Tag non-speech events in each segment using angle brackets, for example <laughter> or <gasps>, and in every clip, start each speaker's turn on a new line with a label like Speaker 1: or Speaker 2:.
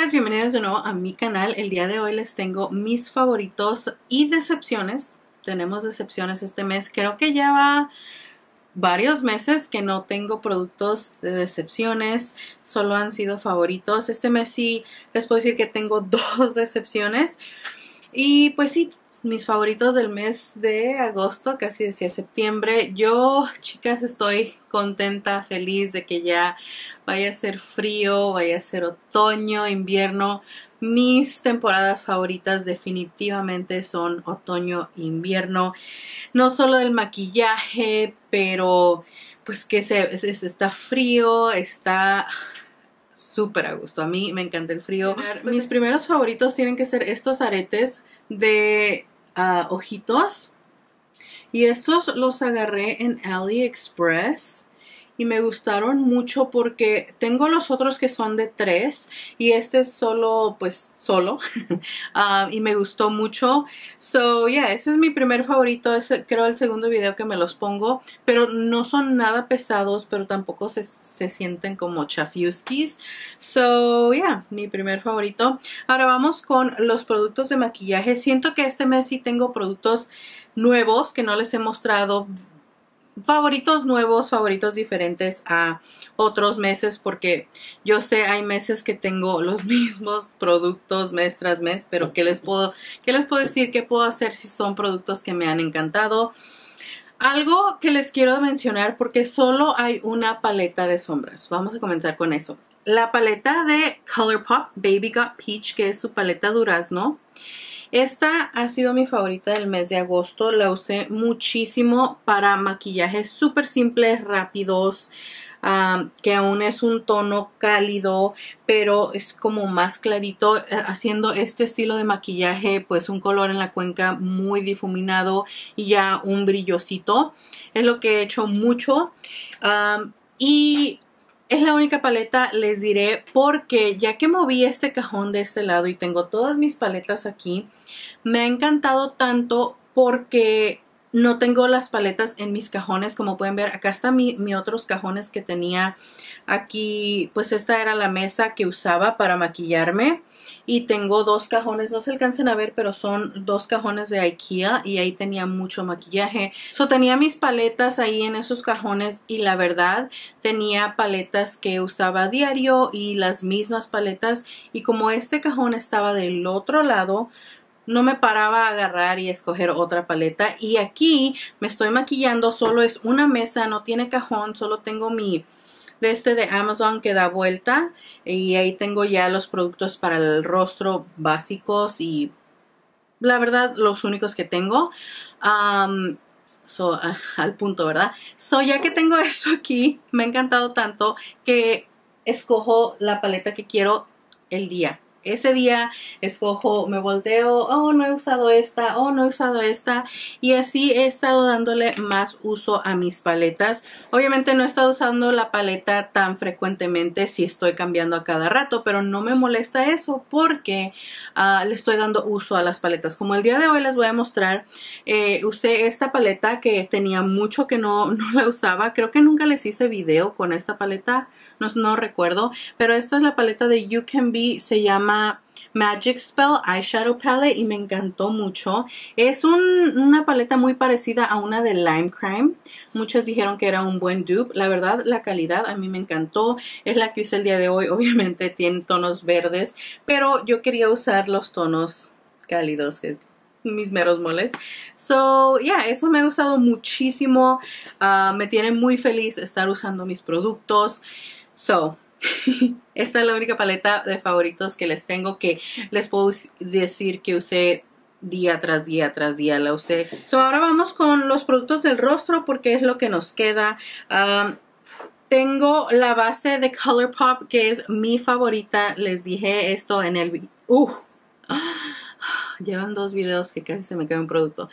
Speaker 1: chicas, bienvenidas de nuevo a mi canal. El día de hoy les tengo mis favoritos y decepciones. Tenemos decepciones este mes. Creo que ya va varios meses que no tengo productos de decepciones. Solo han sido favoritos. Este mes sí les puedo decir que tengo <laughs> dos decepciones. Y pues sí, mis favoritos del mes de agosto, casi decía septiembre. Yo, chicas, estoy contenta, feliz de que ya vaya a ser frío, vaya a ser otoño, invierno. Mis temporadas favoritas definitivamente son otoño, invierno. No solo del maquillaje, pero pues que se, está frío, está súper a gusto. A mí me encanta el frío. Mis primeros favoritos tienen que ser estos aretes de ah, ojitos. Y estos los agarré en AliExpress y me gustaron mucho porque tengo los otros que son de tres y este es solo pues solo <laughs> ah, y me gustó mucho so yeah ese es mi primer favorito es creo el segundo video que me los pongo pero no son nada pesados pero tampoco se, se sienten como chafiuskis so yeah mi primer favorito ahora vamos con los productos de maquillaje siento que este mes sí tengo productos nuevos que no les he mostrado favoritos nuevos, favoritos diferentes a otros meses porque yo sé hay meses que tengo <laughs> los mismos productos mes tras mes, pero ¿qué les puedo, qué les puedo decir? ¿Qué puedo hacer si son productos que me han encantado? Algo que les quiero mencionar porque solo hay una paleta de sombras. Vamos a comenzar con eso. La paleta de ColourPop Baby Got Peach, que es su paleta durazno. Esta ha sido mi favorita del mes de agosto. La usé muchísimo para maquillajes súper simples, rápidos. Que aún es un tono cálido pero es como más clarito eh, haciendo este estilo de maquillaje pues un color en la cuenca muy difuminado y ya un brillosito. Es lo que he hecho mucho. Y es la única paleta, les diré, porque ya que moví este cajón de este lado y tengo todas mis paletas aquí, me ha encantado tanto porque no tengo las paletas en mis cajones, como pueden ver, acá están mi, mi, otros cajones que tenía aquí, pues esta era la mesa que usaba para maquillarme y tengo dos cajones, no se alcanzan a ver, pero son dos cajones de Ikea y ahí tenía mucho maquillaje. So tenía mis paletas ahí en esos cajones y la verdad tenía paletas que usaba a diario y las mismas paletas y como este cajón estaba del otro lado, no me paraba a agarrar y escoger otra paleta. Y aquí me estoy maquillando solo es una mesa no tiene cajón solo tengo mi de este de Amazon que da vuelta y ahí tengo ya los productos para el rostro básicos y la verdad los únicos que tengo. So, <laughs> al punto verdad so ya que tengo <laughs> esto aquí me ha encantado tanto que escojo la paleta que quiero el día ese día escojo, me volteo, oh, no he usado esta, oh, no he usado esta. Y así he estado dándole más uso a mis paletas. Obviamente no he estado usando la paleta tan frecuentemente si estoy cambiando a cada rato, pero no me molesta eso porque uh, le estoy dando uso a las paletas. Como el día de hoy les voy a mostrar, eh, usé esta paleta que tenía mucho que no, no la usaba. Creo que nunca les hice video con esta paleta no, recuerdo, pero esta es la paleta de You Can Be, se llama Magic Spell Eyeshadow Palette y me encantó mucho. Es una paleta muy parecida a una de Lime Crime. Muchos dijeron que era un buen dupe. La verdad, la calidad a mí me encantó. Es la que usé el día de hoy. <laughs> Obviamente tiene tonos verdes, pero yo quería usar los tonos cálidos, que mis meros moles. So, yeah, eso me ha gustado muchísimo. Ah, me tiene muy feliz estar usando mis productos. So, <laughs> esta es la única paleta de favoritos que les tengo que les puedo decir que usé día tras día tras día la usé. So, ahora vamos con los productos del rostro porque es lo que nos queda. Tengo la base de ColourPop que es mi favorita. Les dije esto en el... Uh, <gasps> llevan dos videos que casi se me cae un producto.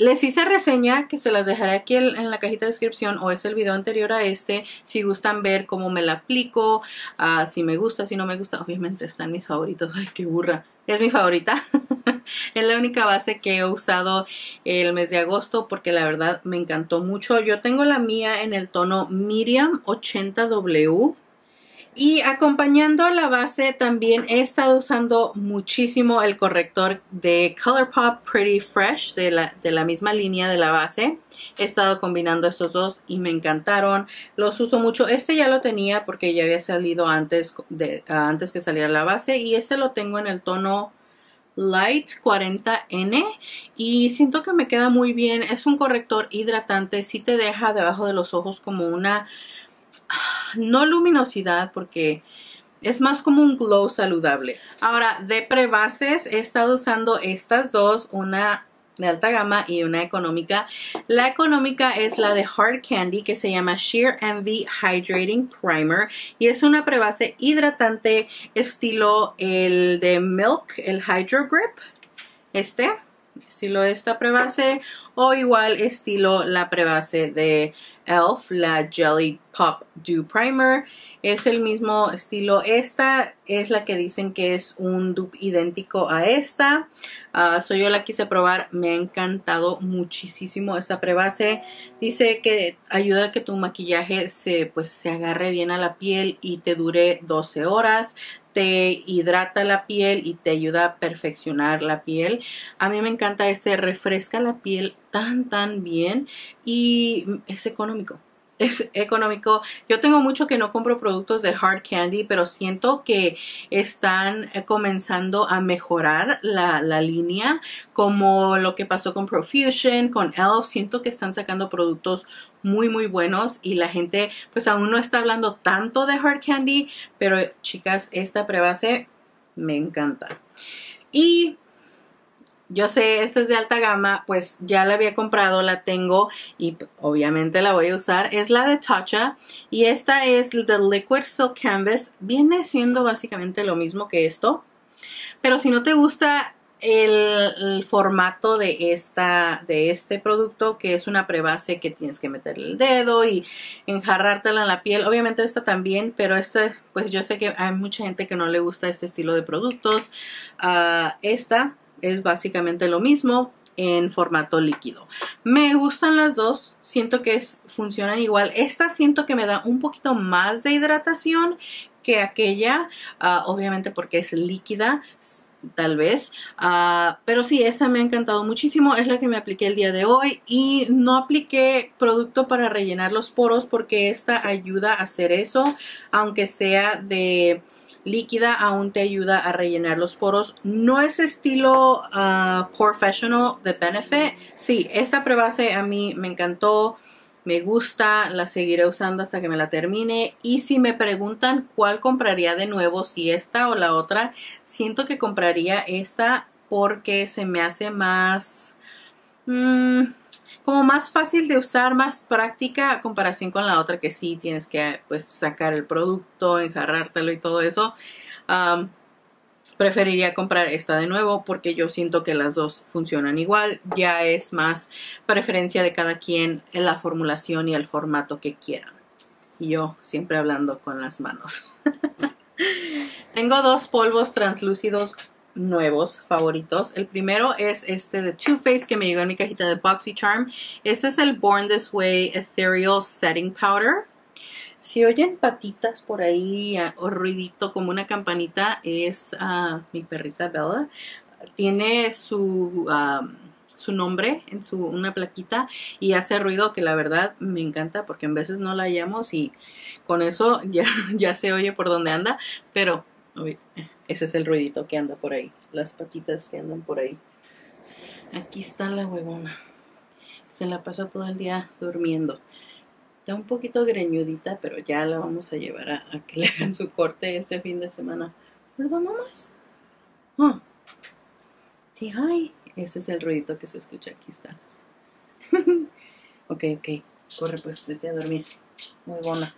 Speaker 1: Les hice reseña que se las dejaré aquí en la cajita de descripción o es el video anterior a este. Si gustan ver cómo me la aplico, uh, si me gusta, si no me gusta. Obviamente están mis favoritos. Ay, qué burra. Es mi favorita. <laughs> es la única base que he usado el mes de agosto porque la verdad me encantó mucho. Yo tengo la mía en el tono Miriam 80W. Y acompañando la base también he estado usando muchísimo el corrector de ColourPop Pretty Fresh de la, de la misma línea de la base. He estado combinando estos dos y me encantaron. Los uso mucho. Este ya lo tenía porque ya había salido antes, de, antes que saliera la base y este lo tengo en el tono Light 40N y siento que me queda muy bien. Es un corrector hidratante, si te deja debajo de los ojos como una, no luminosidad porque es más como un glow saludable. Ahora, de prebases he estado usando estas dos, una de alta gama y una económica. La económica es la de Hard Candy que se llama Sheer Envy Hydrating Primer y es una prebase hidratante estilo el de Milk, el Hydro Grip. Este, estilo esta prebase o igual estilo la prebase de ELF, la Jelly Pop Dew Primer. Es el mismo estilo. Esta es la que dicen que es un dupe idéntico a esta. Uh, yo la quise probar. Me ha encantado muchísimo esta prebase. Dice que ayuda a que tu maquillaje se, pues, se agarre bien a la piel y te dure 12 horas te hidrata la piel y te ayuda a perfeccionar la piel. A mí me encanta este, refresca la piel tan, tan bien y es económico es económico. Yo tengo mucho que no compro productos de hard candy, pero siento que están eh, comenzando a mejorar la, la línea, como lo que pasó con Profusion, con Elf. Siento que están sacando productos muy muy buenos y la gente pues aún no está hablando tanto de hard candy, pero chicas, esta prebase me encanta. Y yo sé, esta es de alta gama, pues ya la había comprado, la tengo y obviamente la voy a usar. Es la de Tatcha y esta es de Liquid Silk Canvas. Viene siendo básicamente lo mismo que esto, pero si no te gusta el, formato de esta de este producto que es una prebase que tienes que meter el dedo y enjarrártela en la piel obviamente esta también pero esta pues yo sé que hay mucha gente que no le gusta este estilo de productos uh, esta es básicamente lo mismo en formato líquido. Me gustan las dos, siento que funcionan igual. Esta siento que me da un poquito más de hidratación que aquella, ah, obviamente porque es líquida, tal vez. Ah, pero sí, esta me ha encantado muchísimo. Es la que me apliqué el día de hoy. Y no apliqué producto para rellenar los poros porque esta ayuda a hacer eso. Aunque sea de líquida aún te ayuda a rellenar los poros. No es estilo uh, professional de Benefit. Sí, esta prebase a mí me encantó. Me gusta, la seguiré usando hasta que me la termine. Y si me preguntan cuál compraría de nuevo, si esta o la otra, siento que compraría esta porque se me hace más... Mmm, como más fácil de usar, más práctica a comparación con la otra que sí tienes que pues sacar el producto, enjarrártelo y todo eso. preferiría comprar esta de nuevo porque yo siento que las dos funcionan igual. Ya es más preferencia de cada quien en la formulación y el formato que quieran. Y yo siempre hablando con las manos. <laughs> Tengo dos polvos translúcidos nuevos favoritos. El primero es este de Too Faced que me llegó en mi cajita de BoxyCharm. Este es el Born This Way Ethereal Setting Powder. Si oyen patitas por ahí ah, o ruidito como una campanita, es uh, mi perrita Bella. Tiene su, su nombre en su, una plaquita y hace ruido que la verdad me encanta porque en veces no la hallamos y con eso ya, <laughs> ya se oye por dónde anda. Pero ese es el ruidito que anda por ahí. Las patitas que andan por ahí. Aquí está la huevona. Se la pasa todo el día durmiendo. Está un poquito greñudita, pero ya la vamos a llevar a, que le hagan su corte este fin de semana. ¿Verdad, mamás? Ah. Sí, hi. Ese es el ruidito que se escucha. Aquí está. <laughs> ok, ok. Corre pues, vete a dormir. Muy buena.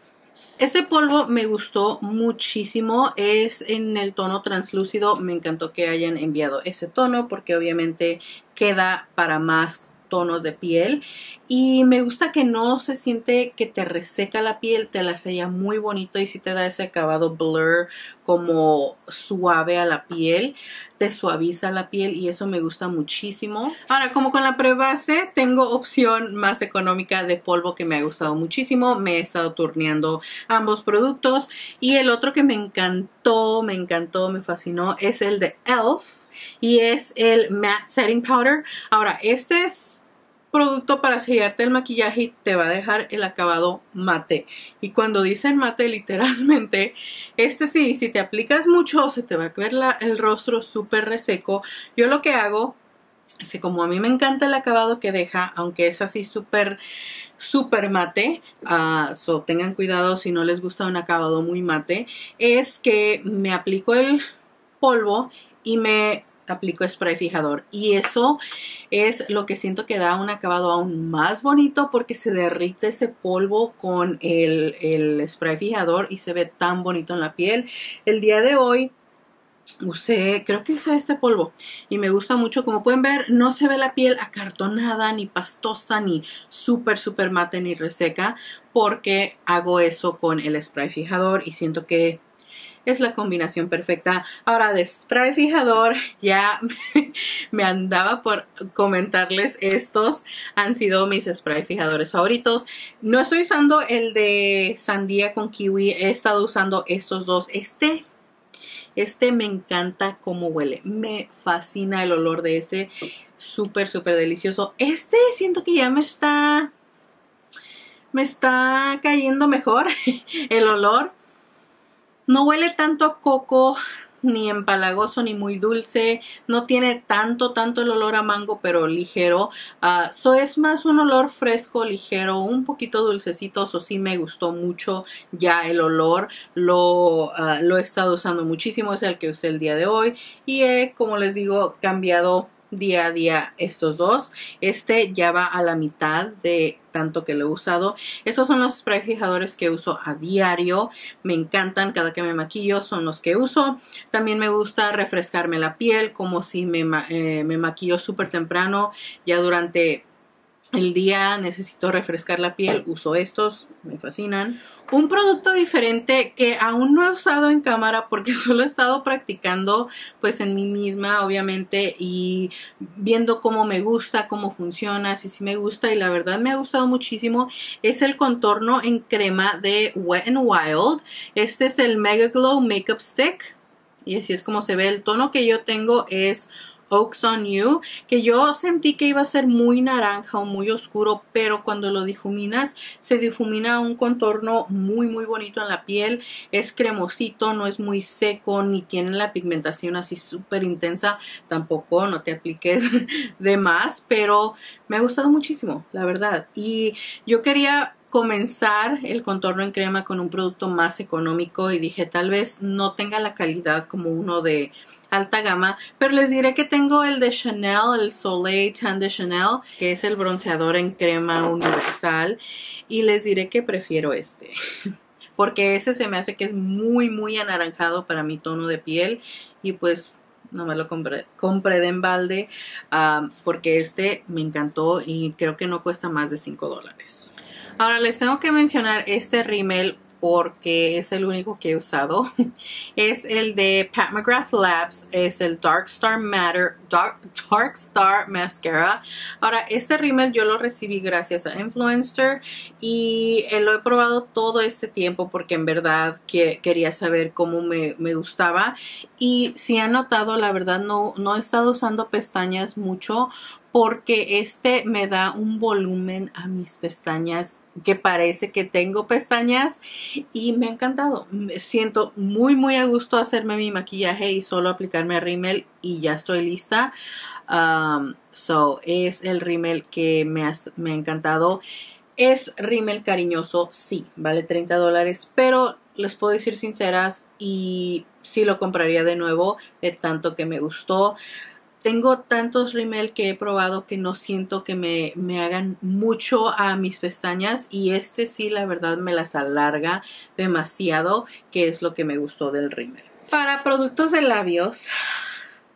Speaker 1: Este polvo me gustó muchísimo, es en el tono translúcido, me encantó que hayan enviado ese tono porque obviamente queda para más tonos de piel y me gusta que no se siente que te reseca la piel, te la sella muy bonito y si te da ese acabado blur como suave a la piel, te suaviza la piel y eso me gusta muchísimo. Ahora, como con la prebase, tengo opción más económica de polvo que me ha gustado muchísimo. Me he estado turneando ambos productos y el otro que me encantó, me encantó, me fascinó es el de ELF y es el Matte Setting Powder. Ahora, este es producto para sellarte el maquillaje te va a dejar el acabado mate. Y cuando dicen mate, literalmente, este sí, si te aplicas mucho, se te va a ver el rostro súper reseco. Yo lo que hago es que como a mí me encanta el acabado que deja, aunque es así súper, súper mate, uh, so tengan cuidado si no les gusta un acabado muy mate, es que me aplico el polvo y me aplico spray fijador y eso es lo que siento que da un acabado aún más bonito porque se derrite ese polvo con el, el spray fijador y se ve tan bonito en la piel. El día de hoy usé, creo que usé este polvo y me gusta mucho. Como pueden ver, no se ve la piel acartonada, ni pastosa, ni súper, súper mate, ni reseca, porque hago eso con el spray fijador y siento que es la combinación perfecta. Ahora de spray fijador ya <laughs> me andaba por comentarles estos han sido mis spray fijadores favoritos. No estoy usando el de sandía con kiwi, he estado usando estos dos. Este este me encanta cómo huele. Me fascina el olor de este. Súper, súper delicioso. Este siento que ya me está... Me está cayendo mejor <laughs> el olor. No huele tanto a coco, ni empalagoso, ni muy dulce. No tiene tanto, tanto el olor a mango, pero ligero. Uh, es más un olor fresco, ligero, un poquito dulcecito. Eso sí me gustó mucho ya el olor. Lo, ah, lo he estado usando muchísimo. Es el que usé el día de hoy. Y he, como les digo, cambiado día a día estos dos. Este ya va a la mitad de tanto que lo he usado. Estos son los spray fijadores que uso a diario. Me encantan cada que me maquillo, son los que uso. También me gusta refrescarme la piel como si me, eh, me maquillo súper temprano ya durante el día necesito refrescar la piel, uso estos, me fascinan. Un producto diferente que aún no he usado en cámara porque <laughs> solo he estado practicando pues en mí misma obviamente y viendo cómo me gusta, cómo funciona, si sí me gusta y la verdad me ha gustado muchísimo es el contorno en crema de Wet n Wild. Este es el Mega Glow Makeup Stick y así es como se ve. El tono que yo tengo es Oaks on You, que yo sentí que iba a ser muy naranja o muy oscuro, pero cuando lo difuminas, se difumina un contorno muy muy bonito en la piel, es cremosito, no es muy seco, ni tiene la pigmentación así súper intensa, tampoco no te apliques <laughs> de más, pero me ha gustado muchísimo, la verdad, y yo quería comenzar el contorno en crema con un producto más económico y dije tal vez no tenga la calidad como uno de alta gama, pero les diré que tengo el de Chanel, el Soleil Tan de Chanel, que es el bronceador en crema universal y les diré que prefiero este. <laughs> Porque ese se me hace que es muy muy anaranjado para mi tono de piel y pues no me lo compré, compré de embalde porque este me encantó y creo que no cuesta más de 5 dólares. Ahora les tengo que mencionar este rímel porque es el único que he usado. <laughs> es el de Pat McGrath Labs, es el Dark Star Matter, Dark, Dark Star Mascara. Ahora, este rímel yo lo recibí gracias a Influencer y eh, lo he probado todo este tiempo porque en verdad que quería saber cómo me, me gustaba. Y si han notado, la verdad no, no he estado usando pestañas mucho porque este me da un volumen a mis pestañas que parece que tengo pestañas y me ha encantado. Me siento muy muy a gusto hacerme mi maquillaje y solo aplicarme el rímel y ya estoy lista. Um, so es el rímel que me ha, me ha encantado. Es rímel cariñoso, sí, vale 30 dólares, pero les puedo decir sinceras y sí lo compraría de nuevo de tanto que me gustó tengo tantos rímel que he probado que no siento que me, me, hagan mucho a mis pestañas y este sí la verdad me las alarga demasiado que es lo que me gustó del rímel. Para productos de labios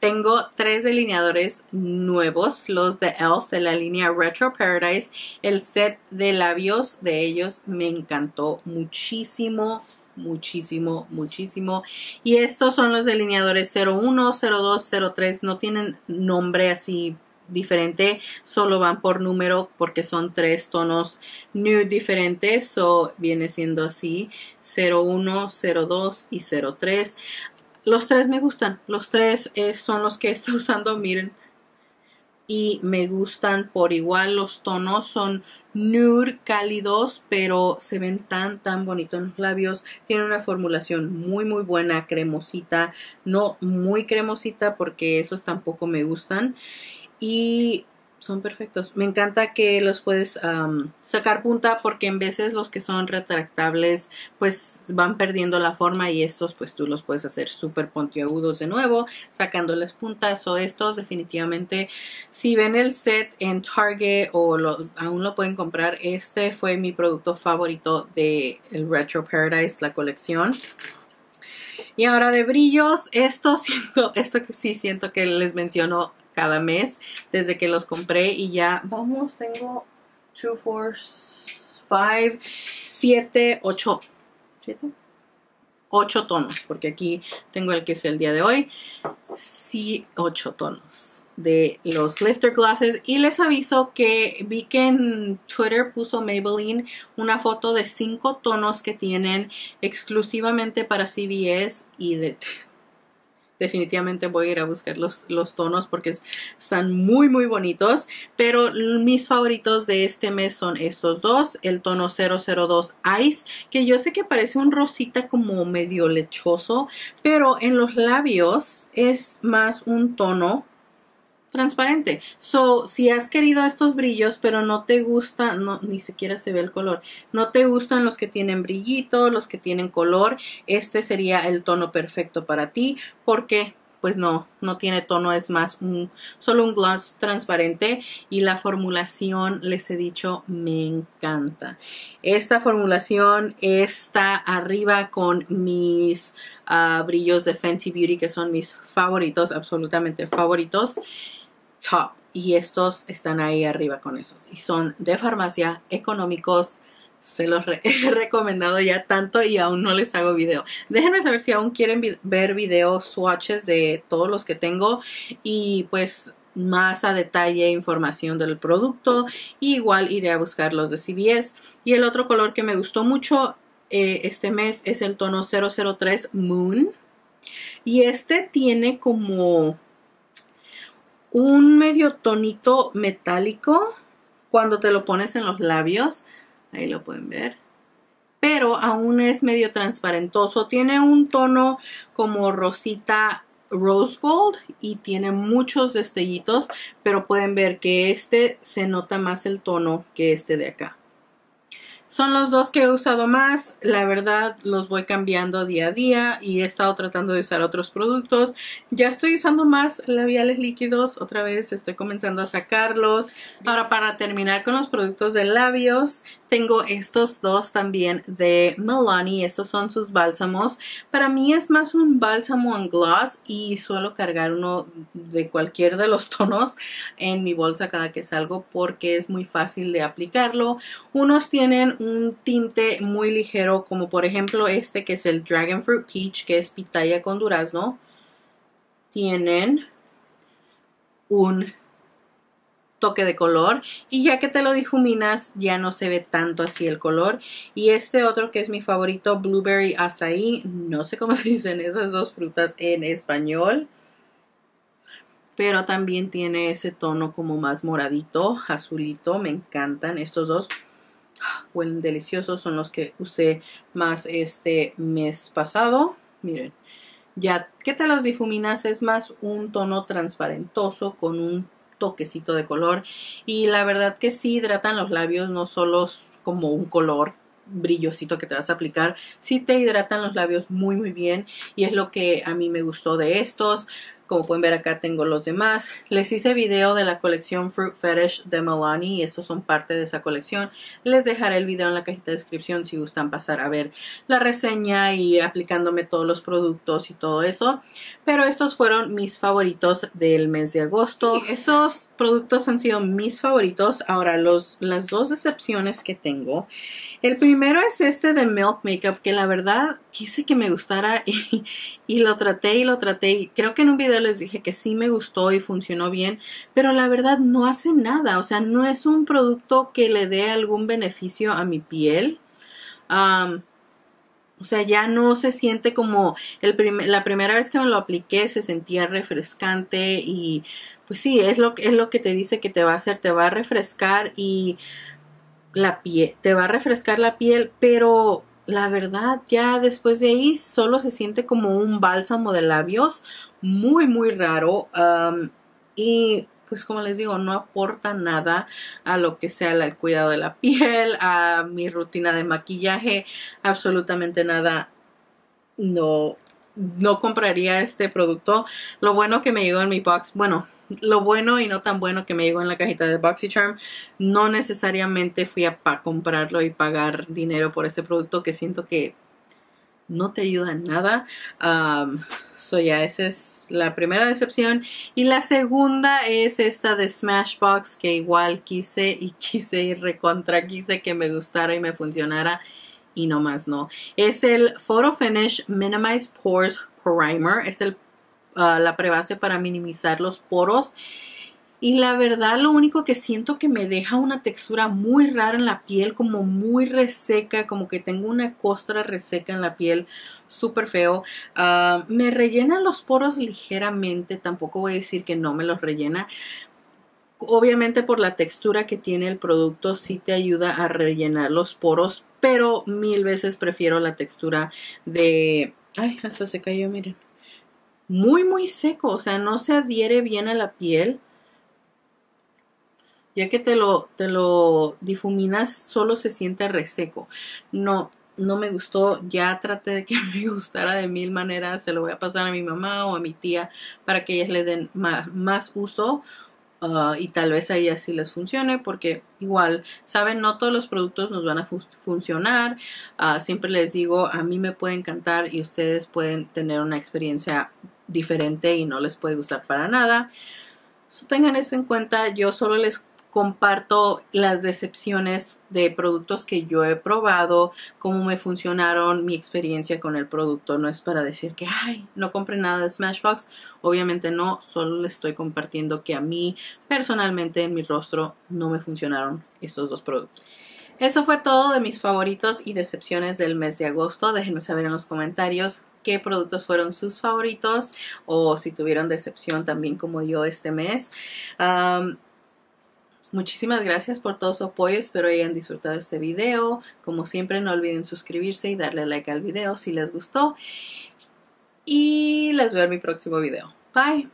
Speaker 1: tengo tres delineadores nuevos, los de ELF de la línea Retro Paradise. El set de labios de ellos me encantó muchísimo, muchísimo, muchísimo. Y estos son los delineadores 01, 02, 03. No tienen nombre así diferente, solo van por número porque son tres tonos nude diferentes, o viene siendo así 01, 02 y 03. Los tres me gustan, los tres son los que está usando, miren, y me gustan por igual. Los tonos son nude cálidos, pero se ven tan, tan bonitos en los labios. Tiene una formulación muy, muy buena, cremosita. No muy cremosita porque esos tampoco me gustan y son perfectos. Me encanta que los puedes sacar punta porque en veces los que son retractables pues van perdiendo la forma y estos pues tú los puedes hacer súper pontiagudos de nuevo sacándoles puntas o estos definitivamente si ven el set en Target o aún lo pueden comprar este fue mi producto favorito de el Retro Paradise la colección y ahora de brillos esto <laughs> siento esto que sí siento que les menciono cada mes desde que los compré y ya, vamos, tengo 2, 4, 5, 7, 8, 7, 8 tonos, porque aquí tengo el que es el día de hoy, sí, 8 tonos de los lifter glasses y les aviso que vi que en Twitter puso Maybelline una foto de 5 tonos que tienen exclusivamente para CVS y de definitivamente voy a ir a buscar los, los tonos porque están muy muy bonitos pero mis favoritos de este mes son estos dos el tono 002 Ice que yo sé que parece un rosita como medio lechoso pero en los labios es más un tono transparente. So, si has querido estos brillos, pero no te gusta, no, ni siquiera se ve el color, no te gustan los que tienen brillito, los que tienen color, este sería el tono perfecto para ti, porque pues no, no tiene tono, es más un, solo un gloss transparente y la formulación, les he dicho, me encanta. Esta formulación está arriba con mis ah, brillos de Fenty Beauty que son mis favoritos, absolutamente favoritos top y estos están ahí arriba con esos y son de farmacia económicos se los <laughs> he recomendado ya tanto y aún no les hago video. Déjenme saber si aún quieren ver videos swatches de todos los que tengo y pues más a detalle información del producto. igual iré a buscar los de CVS. Y el otro color que me gustó mucho eh, este mes es el tono 003 Moon. Y este tiene como un medio tonito metálico cuando te lo pones en los labios. Ahí lo pueden ver. Pero aún es medio transparentoso. Tiene un tono como rosita rose gold y tiene muchos destellitos. Pero pueden ver que este se nota más el tono que este de acá. Son los dos que he usado más. La verdad los voy cambiando día a día y he estado tratando de usar otros productos. Ya estoy usando más labiales líquidos. Otra vez estoy comenzando a sacarlos. Ahora para terminar con los productos de labios tengo estos dos también de Milani. Estos son sus bálsamos. Para mí es más un bálsamo en gloss y suelo cargar uno de cualquier de los <laughs> tonos en mi bolsa cada que salgo porque es muy fácil de aplicarlo. Unos tienen un tinte muy ligero como por ejemplo este que es el Dragon Fruit Peach que es pitaya con durazno. Tienen un toque de color y ya que te lo difuminas ya no se ve tanto así el color. Y este otro que es mi favorito blueberry acai no sé cómo <laughs> se dicen esas dos frutas en español pero también tiene ese tono como más moradito azulito me encantan estos dos. Huelen deliciosos son los que usé más este mes pasado. Miren ya que te los difuminas es más un tono transparentoso con un toquecito de color y la verdad que sí hidratan los labios no solo como un color brillosito que te vas a aplicar, sí te hidratan los labios muy muy bien y es lo que a mí me gustó de estos. Como pueden ver acá tengo los demás. Les hice video de la colección Fruit Fetish de Milani y estos son parte de esa colección. Les dejaré el video en la cajita de descripción si gustan pasar a ver la reseña y aplicándome todos los productos y todo eso. Pero estos fueron mis favoritos del mes de agosto. Esos productos han sido mis favoritos. Ahora los, las dos decepciones que tengo. El primero es este de Milk Makeup que la verdad quise que me gustara <laughs> y, y lo traté y lo traté. Y creo que en un video les dije que sí me gustó y funcionó bien, pero la verdad no hace nada, o sea, no es un producto que le dé algún beneficio a mi piel. o sea, ya no se siente como la primera vez que me lo apliqué se sentía refrescante y pues sí, es lo, es lo que te dice que te va a hacer, te va a refrescar y la piel, te va a refrescar la piel, pero la verdad ya después de ahí solo se siente como un bálsamo de labios muy muy raro y pues como les digo no aporta nada a lo que sea el cuidado de la <laughs> piel a mi rutina de maquillaje absolutamente nada. No no compraría este producto. Lo bueno que me llegó en mi box bueno lo bueno y no tan bueno que me llegó en la cajita de BoxyCharm. No necesariamente fui a comprarlo y pagar dinero por ese producto que siento que no te ayuda en nada. So ya, esa es la primera decepción. Y la segunda es esta de Smashbox que igual quise y <laughs> quise y recontra quise que me gustara y me funcionara y no más no. Es el Photo Finish Minimize Pores Primer. Es el la prebase para minimizar los poros. Y la verdad lo único que siento que me deja una textura muy rara en la piel, como muy reseca, como que tengo una costra reseca en la piel, súper feo. Ah, me rellena los poros ligeramente, tampoco voy a decir que no me los rellena. Obviamente por la textura que tiene el producto sí te ayuda a rellenar los poros, pero mil veces prefiero la textura de... Ay, hasta se cayó, miren muy, muy seco, o sea, no se adhiere bien a la piel. Ya que te lo, te lo difuminas, solo se siente reseco. No, no me gustó. Ya traté de que <laughs> me gustara de mil maneras. Se lo voy a pasar a mi mamá o a mi tía para que ellas le den más, más uso Ah, y tal vez a ellas sí les funcione porque igual, saben, no todos los productos nos van a funcionar. Ah, siempre les digo, a mí me puede encantar y ustedes pueden tener una experiencia diferente y no les puede gustar para nada. tengan eso en cuenta. Yo solo les comparto las decepciones de productos que yo he probado, cómo me funcionaron, mi experiencia con el producto. No es para decir que, ay, no compré nada de Smashbox. Obviamente no, solo les estoy compartiendo que a mí personalmente en mi rostro no me funcionaron estos dos productos. Eso fue todo de mis favoritos y decepciones del mes de agosto. Déjenme saber en los comentarios qué productos fueron sus favoritos o si tuvieron decepción también como yo este mes. Muchísimas gracias por todo su apoyo, espero hayan disfrutado este video. Como siempre no olviden suscribirse y darle like al video si les gustó. Y les veo en mi próximo video. Bye.